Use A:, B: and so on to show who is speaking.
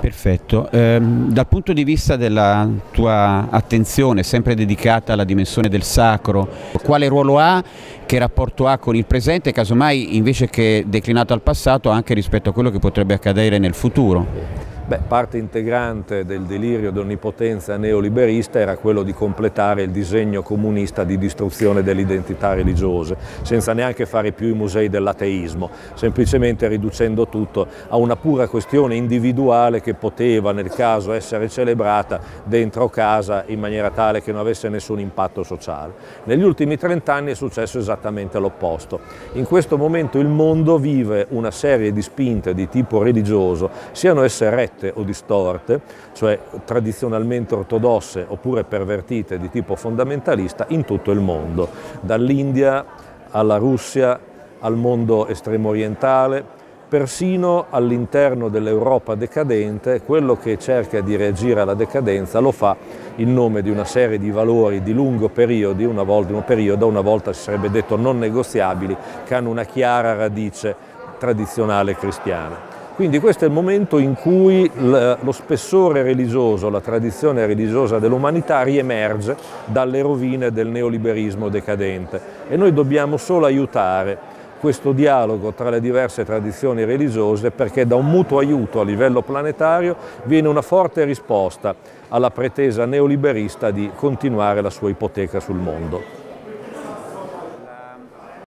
A: Perfetto, ehm, dal punto di vista della tua attenzione sempre dedicata alla dimensione del sacro, quale ruolo ha, che rapporto ha con il presente, casomai invece che declinato al passato anche rispetto a quello che potrebbe accadere nel futuro?
B: Beh, parte integrante del delirio dell'onnipotenza neoliberista era quello di completare il disegno comunista di distruzione delle identità religiose, senza neanche fare più i musei dell'ateismo, semplicemente riducendo tutto a una pura questione individuale che poteva nel caso essere celebrata dentro casa in maniera tale che non avesse nessun impatto sociale. Negli ultimi trent'anni è successo esattamente l'opposto. In questo momento il mondo vive una serie di spinte di tipo religioso, siano esse rette corrette o distorte, cioè tradizionalmente ortodosse oppure pervertite di tipo fondamentalista in tutto il mondo, dall'India alla Russia, al mondo estremo orientale, persino all'interno dell'Europa decadente, quello che cerca di reagire alla decadenza lo fa in nome di una serie di valori di lungo periodo, una volta, un periodo, una volta si sarebbe detto non negoziabili, che hanno una chiara radice tradizionale cristiana. Quindi questo è il momento in cui lo spessore religioso, la tradizione religiosa dell'umanità riemerge dalle rovine del neoliberismo decadente e noi dobbiamo solo aiutare questo dialogo tra le diverse tradizioni religiose perché da un mutuo aiuto a livello planetario viene una forte risposta alla pretesa neoliberista di continuare la sua ipoteca sul mondo.